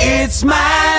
It's my